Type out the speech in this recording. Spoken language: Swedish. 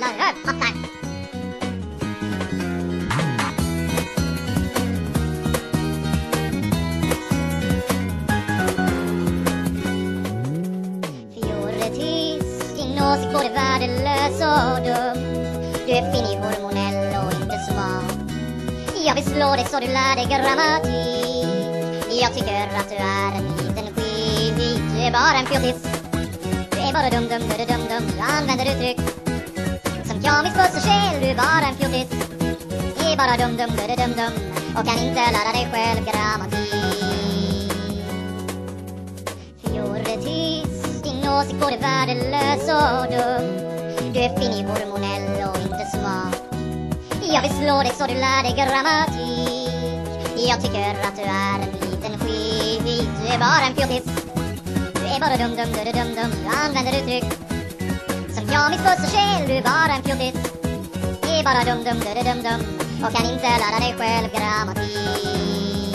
jävla rövhattar! Fioretis, din åsikt både värdelös och dum. Du är fin i hormonell och inte smart. Jag vill slå dig så du lär dig grammatik. Jag tycker att du är en liten skit. Du är bara en fjortis. Du är bara dum, dum, dum, dum, dum. Du använder uttryck som puss och skäl, Du är bara en fjortis. Du är bara dum, dum, dum, dum, dum. Och kan inte lära dig själv grammatik. Fjortis, din åsikt både värdelös och dum. Du är fin i hormonell och inte smart. Jag vill slå dig så du lär dig grammatik. Jag tycker att du är en liten skit. Du är bara en fjortis. Du är bara dum, dum, dum, dum, dum. Du använder uttryck som mitt puss och kel. Du är bara en fjortis. Är bara dum, dum, dum, dum, dum. Och kan inte lära dig själv grammatik.